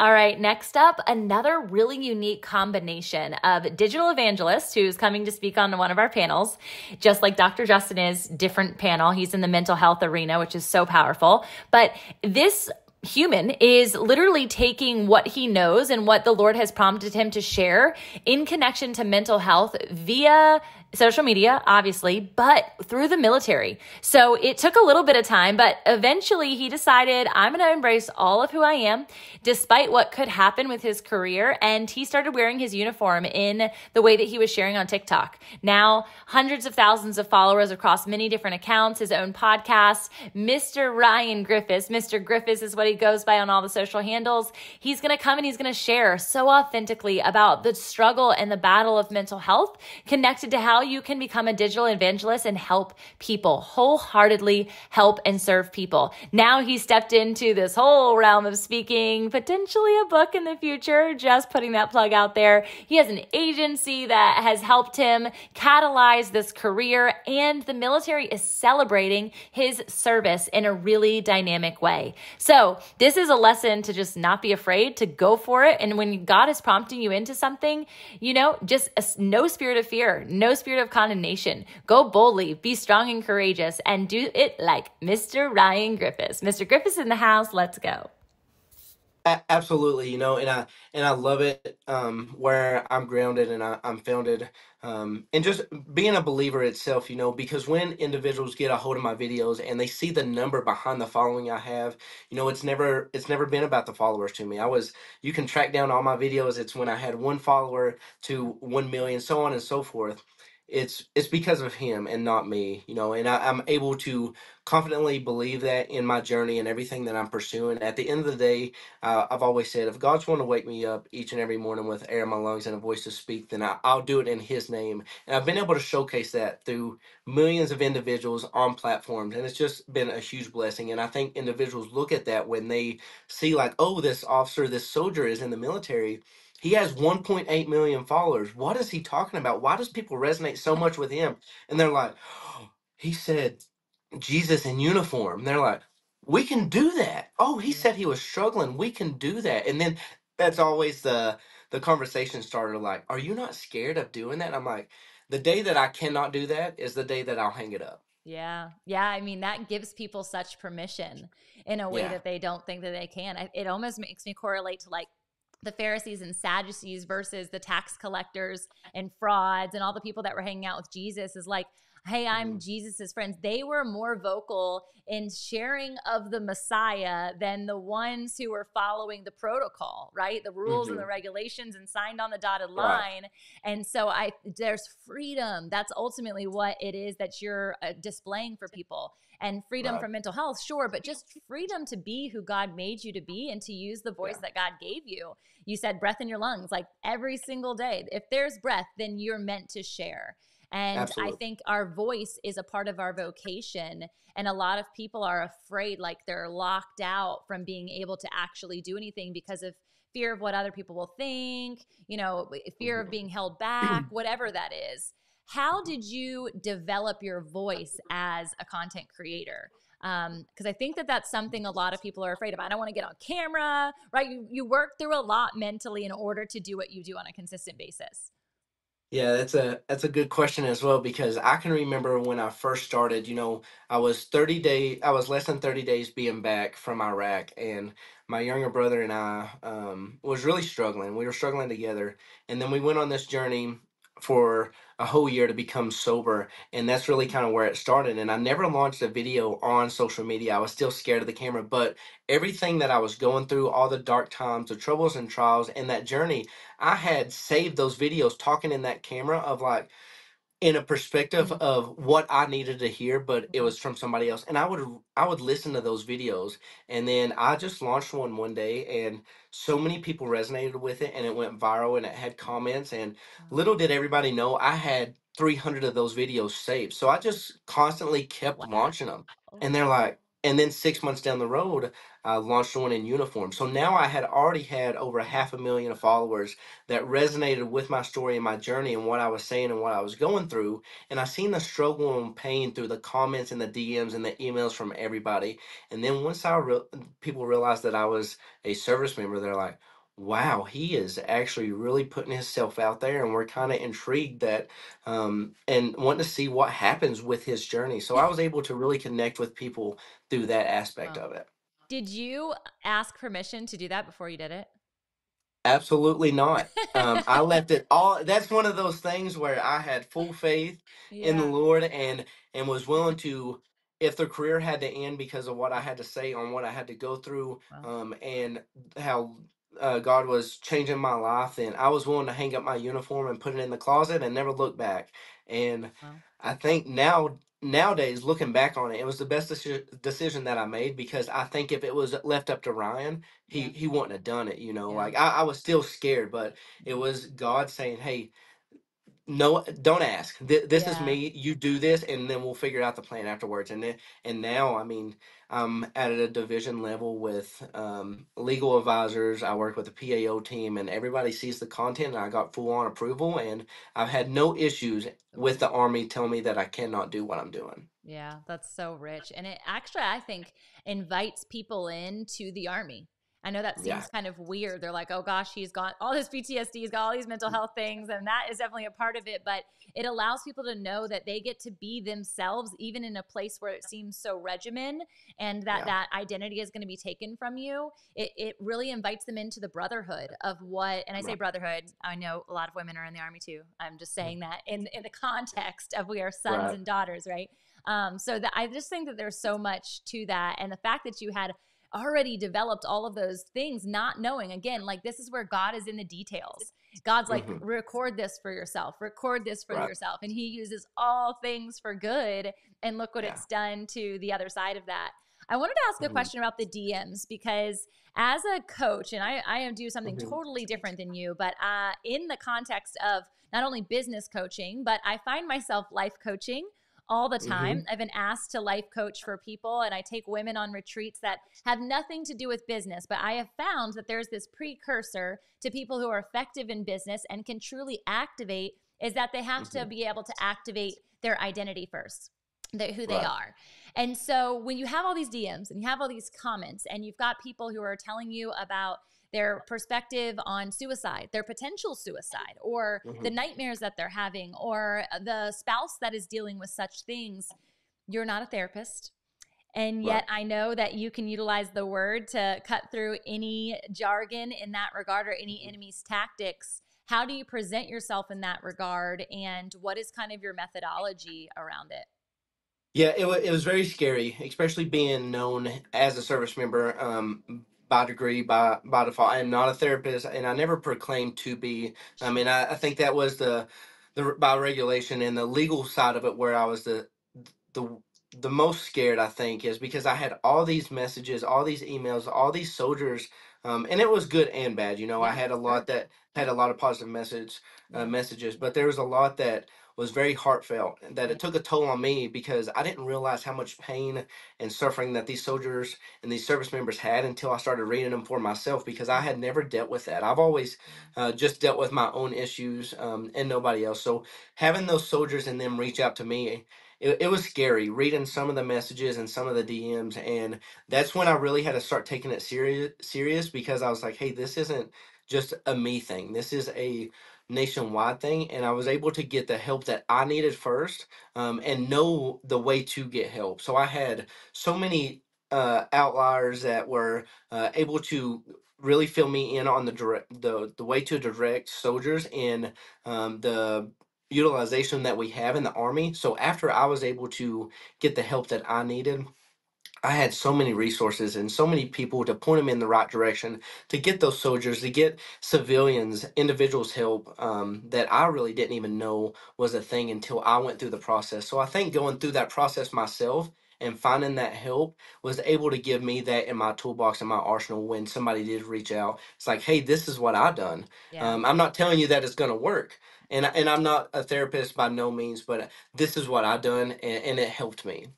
All right, next up, another really unique combination of digital evangelist who's coming to speak on one of our panels, just like Dr. Justin is, different panel. He's in the mental health arena, which is so powerful. But this human is literally taking what he knows and what the Lord has prompted him to share in connection to mental health via social media, obviously, but through the military. So it took a little bit of time, but eventually he decided, I'm going to embrace all of who I am, despite what could happen with his career. And he started wearing his uniform in the way that he was sharing on TikTok. Now, hundreds of thousands of followers across many different accounts, his own podcast, Mr. Ryan Griffis. Mr. Griffis is what he goes by on all the social handles. He's going to come and he's going to share so authentically about the struggle and the battle of mental health connected to how how you can become a digital evangelist and help people wholeheartedly help and serve people. Now he stepped into this whole realm of speaking, potentially a book in the future, just putting that plug out there. He has an agency that has helped him catalyze this career and the military is celebrating his service in a really dynamic way. So this is a lesson to just not be afraid to go for it. And when God is prompting you into something, you know, just no spirit of fear, no spirit spirit of condemnation. Go boldly, be strong and courageous, and do it like Mr. Ryan Griffis. Mr. Griffis in the house. Let's go. absolutely, you know, and I and I love it um, where I'm grounded and I, I'm founded, um, and just being a believer itself, you know, because when individuals get a hold of my videos and they see the number behind the following I have, you know, it's never it's never been about the followers to me. I was you can track down all my videos. It's when I had one follower to one million, so on and so forth it's it's because of him and not me you know and I, i'm able to confidently believe that in my journey and everything that i'm pursuing. At the end of the day uh, i've always said if god's want to wake me up each and every morning with air in my lungs and a voice to speak then I, i'll do it in his name. And i've been able to showcase that through millions of individuals on platforms and it's just been a huge blessing. And i think individuals look at that when they see like oh this officer this soldier is in the military he has 1.8 million followers. What is he talking about? Why does people resonate so much with him? And they're like, oh, he said Jesus in uniform. they're like, we can do that. Oh, he said he was struggling. We can do that. And then that's always the the conversation starter like, are you not scared of doing that? I'm like, the day that I cannot do that is the day that I'll hang it up. Yeah. Yeah. I mean, that gives people such permission in a way yeah. that they don't think that they can. It almost makes me correlate to like the Pharisees and Sadducees versus the tax collectors and frauds and all the people that were hanging out with Jesus is like, hey, I'm mm-hmm. Jesus's friends. They were more vocal in sharing of the Messiah than the ones who were following the protocol, right? The rules mm-hmm. and the mm-hmm. regulations and signed on the dotted line. Right. And so I there's freedom. That's ultimately what it is that you're uh, displaying for people and freedom right. from mental health, sure, but just freedom to be who God made you to be and to use the voice yeah. that God gave you. You said breath in your lungs, like every single day. If there's breath, then you're meant to share. And Absolutely. I think our voice is a part of our vocation. And a lot of people are afraid, like they're locked out from being able to actually do anything because of fear of what other people will think, you know, fear of mm-hmm. being held back, whatever that is. How did you develop your voice as a content creator? because um, I think that that's something a lot of people are afraid of. I don't want to get on camera, right? You, you work through a lot mentally in order to do what you do on a consistent basis. Yeah, that's a that's a good question as well because I can remember when I first started, you know, I was 30 day I was less than 30 days being back from Iraq and my younger brother and I um, was really struggling. We were struggling together and then we went on this journey for a whole year to become sober and that's really kind of where it started and i never launched a video on social media i was still scared of the camera but everything that i was going through all the dark times the troubles and trials and that journey i had saved those videos talking in that camera of like in a perspective mm-hmm. of what I needed to hear, but it mm-hmm. was from somebody else. And I would I would listen to those videos, and then I just launched one one day, and so many people resonated with it, and it went viral, and it had comments, and little did everybody know I had 300 of those videos saved. So I just constantly kept wow. launching them, and they're like, and then six months down the road, I launched one in uniform. So now I had already had over half a million of followers that resonated with my story and my journey and what I was saying and what I was going through. And I seen the struggle and pain through the comments and the DMs and the emails from everybody. And then once I re- people realized that I was a service member, they're like, wow, he is actually really putting himself out there, and we're kind of intrigued that um, and wanting to see what happens with his journey. So I was able to really connect with people through that aspect Wow. of it. Did you ask permission to do that before you did it? Absolutely not. Um, I left it all. That's one of those things where I had full faith in the Lord and and was willing to, if the career had to end because of what I had to say on what I had to go through, Wow. um, and how uh, God was changing my life, and I was willing to hang up my uniform and put it in the closet and never look back. And Wow. I think now nowadays looking back on it, it was the best deci- decision that I made because I think if it was left up to Ryan, he Yeah. he wouldn't have done it. You know, Yeah. like I, I was still scared, but it was God saying, "Hey, no, don't ask. Th- this is Yeah. me. You do this, and then we'll figure out the plan afterwards." And then, and now, I mean, I'm at a division level with um, legal advisors. I work with the PAO team, and everybody sees the content. And I got full on approval, and I've had no issues with the Army telling me that I cannot do what I'm doing. Yeah, that's so rich. And it actually, I think, invites people into the army. I know that Yeah, seems kind of weird. They're like, oh gosh, he's got all this PTSD, he's got all these mental health things, and that is definitely a part of it. But it allows people to know that they get to be themselves, even in a place where it seems so regimen and that yeah, that identity is going to be taken from you. It, it really invites them into the brotherhood of what, and I say brotherhood, I know a lot of women are in the army too. I'm just saying that in, in the context of we are sons right. and daughters, right? Um, so that I just think that there's so much to that, and the fact that you had already developed all of those things, not knowing again, like this is where God is in the details. God's like, hmm record this for yourself, record this for Right. yourself, and He uses all things for good. And look what Yeah. it's done to the other side of that. I wanted to ask a hmm question about the DMs because as a coach, and I, I do something hmm totally different than you, but uh, in the context of not only business coaching, but I find myself life coaching all the hmm time. I've been asked to life coach for people, and I take women on retreats that have nothing to do with business. But I have found that there's this precursor to people who are effective in business and can truly activate is that they have to hmm be able to activate their identity first. That who they Right. are. And so when you have all these DMs and you have all these comments and you've got people who are telling you about their perspective on suicide, their potential suicide, or the hmm nightmares that they're having, or the spouse that is dealing with such things, you're not a therapist. And Right. yet, I know that you can utilize the word to cut through any jargon in that regard or any Mhm. enemy's tactics. How do you present yourself in that regard? And what is kind of your methodology around it? Yeah, it, wa it was very scary, especially being known as a service member um, by degree, by by default. I am not a therapist, and I never proclaimed to be. I mean, I, I think that was the the by regulation and the legal side of it where I was the the the most scared. I think is because I had all these messages, all these emails, all these soldiers, um, and it was good and bad. You know, I had a lot that had a lot of positive message uh, messages, but there was a lot that was very heartfelt and that it took a toll on me because I didn't realize how much pain and suffering that these soldiers and these service members had until I started reading them for myself because I had never dealt with that. I've always uh, just dealt with my own issues um, and nobody else. So having those soldiers and them reach out to me, it, it was scary reading some of the messages and some of the DMs. And that's when I really had to start taking it serious, serious because I was like, hey, this isn't just a me thing. This is a nationwide thing and i was able to get the help that i needed first um, and know the way to get help so i had so many uh, outliers that were uh, able to really fill me in on the direct the, the way to direct soldiers in um, the utilization that we have in the army so after i was able to get the help that i needed I had so many resources and so many people to point them in the right direction to get those soldiers, to get civilians, individuals help um, that I really didn't even know was a thing until I went through the process. So I think going through that process myself and finding that help was able to give me that in my toolbox and my arsenal when somebody did reach out. It's like, hey, this is what I've done. yeah. Um, I'm not telling you that it's going to work. And, and I'm not a therapist by no means, but this is what I've done and, and it helped me.